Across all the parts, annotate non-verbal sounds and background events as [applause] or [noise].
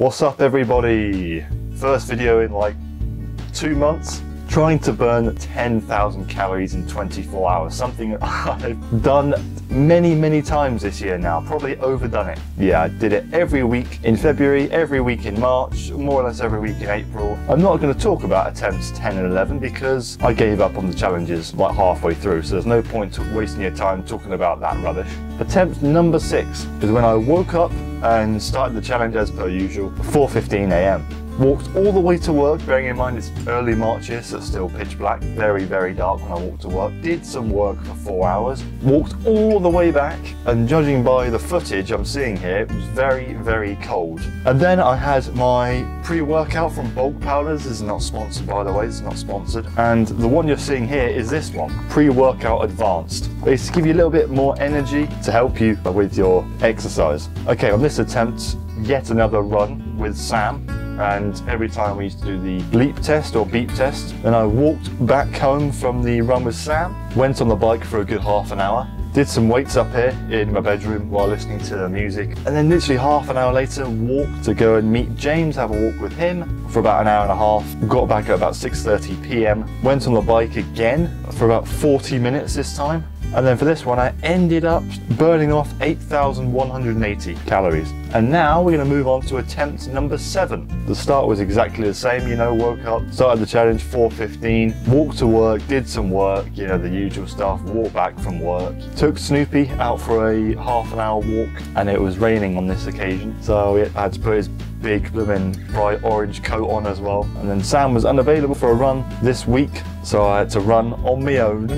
What's up everybody? First video in like two months. Trying to burn 10,000 calories in 24 hours. Something [laughs] I've done many, many times this year now. Probably overdone it. Yeah, I did it every week in February, every week in March, more or less every week in April. I'm not going to talk about attempts 10 and 11 because I gave up on the challenges like halfway through. So there's no point wasting your time talking about that rubbish. Attempt number six is when I woke up and started the challenge as per usual, 4.15 a.m. Walked all the way to work, bearing in mind it's early March here, so it's still pitch black, very, very dark when I walked to work. Did some work for four hours, walked all the way back, and judging by the footage I'm seeing here, it was very, very cold. And then I had my pre-workout from Bulk Powders, this is not sponsored by the way, it's not sponsored. And the one you're seeing here is this one, Pre-Workout Advanced. It's to give you a little bit more energy to help you with your exercise. Okay, on this attempt, yet another run with Sam and every time we used to do the bleep test or beep test, then I walked back home from the run with Sam, went on the bike for a good half an hour, did some weights up here in my bedroom while listening to the music, and then literally half an hour later walked to go and meet James, have a walk with him for about an hour and a half, got back at about 6.30 p.m., went on the bike again for about 40 minutes this time, and then for this one, I ended up burning off 8,180 calories. And now we're going to move on to attempt number seven. The start was exactly the same, you know, woke up, started the challenge 4.15, walked to work, did some work, you know, the usual stuff, walked back from work. Took Snoopy out for a half an hour walk and it was raining on this occasion. So I had to put his big blooming bright orange coat on as well. And then Sam was unavailable for a run this week, so I had to run on my own.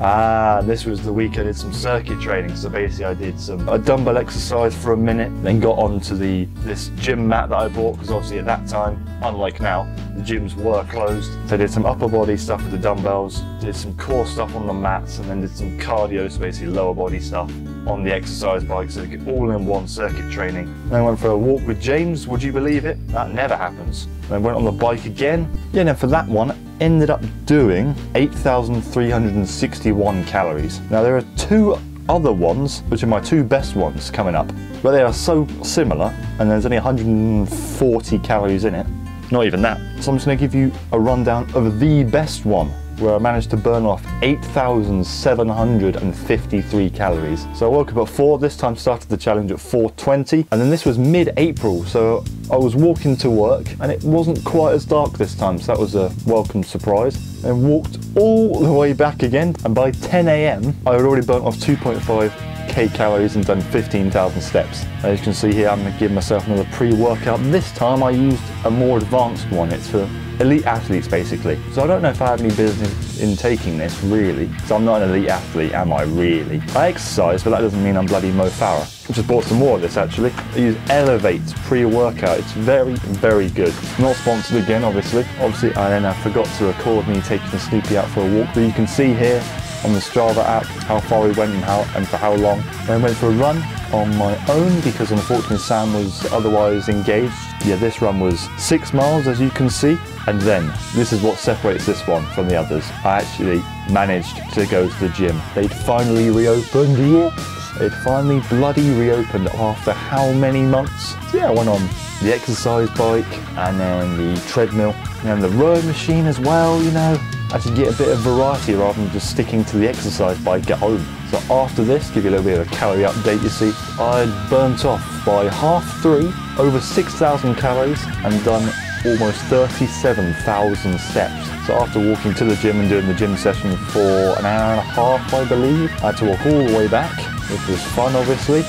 Ah, this was the week I did some circuit training. So basically I did some a dumbbell exercise for a minute, then got onto the this gym mat that I bought because obviously at that time, unlike now, the gyms were closed. So I did some upper body stuff with the dumbbells, did some core stuff on the mats, and then did some cardio, so basically lower body stuff on the exercise bike, so all in one circuit training. Then I went for a walk with James, would you believe it? That never happens. Then went on the bike again. Yeah, now for that one, ended up doing 8,361 calories. Now there are two other ones, which are my two best ones coming up, but they are so similar, and there's only 140 calories in it. Not even that. So I'm just gonna give you a rundown of the best one where I managed to burn off 8,753 calories. So I woke up at 4, this time started the challenge at 4.20, and then this was mid-April, so I was walking to work, and it wasn't quite as dark this time, so that was a welcome surprise. And walked all the way back again, and by 10 a.m. I had already burnt off 2.5 k calories and done 15,000 steps. As you can see here, I'm gonna give myself another pre-workout. This time I used a more advanced one. It's for elite athletes basically. So I don't know if I have any business in taking this really. So I'm not an elite athlete, am I really? I exercise, but that doesn't mean I'm bloody Mo Farah. I just bought some more of this actually. I use Elevate pre-workout. It's very, very good. Not sponsored again, obviously. Obviously, I then I forgot to record me taking Snoopy out for a walk, but you can see here on the Strava app how far we went and how and for how long. Then went for a run on my own because unfortunately Sam was otherwise engaged. Yeah, this run was six miles as you can see. And then, this is what separates this one from the others. I actually managed to go to the gym. They'd finally reopened, yes! They'd finally bloody reopened after how many months? Yeah, I went on the exercise bike and then the treadmill and the rowing machine as well, you know. I should get a bit of variety rather than just sticking to the exercise bike at home. So after this, give you a little bit of a calorie update, you see, I burnt off by half three, over 6,000 calories and done almost 37,000 steps. So after walking to the gym and doing the gym session for an hour and a half, I believe, I had to walk all the way back, which was fun obviously,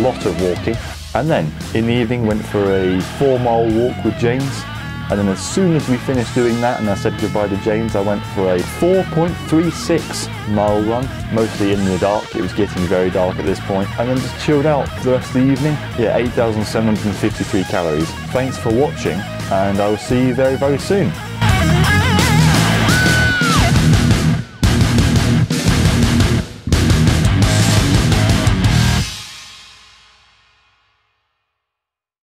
lot of walking. And then in the evening went for a four mile walk with James and then as soon as we finished doing that and I said goodbye to James, I went for a 4.36 mile run, mostly in the dark. It was getting very dark at this point. And then just chilled out for the rest of the evening. Yeah, 8,753 calories. Thanks for watching and I will see you very, very soon.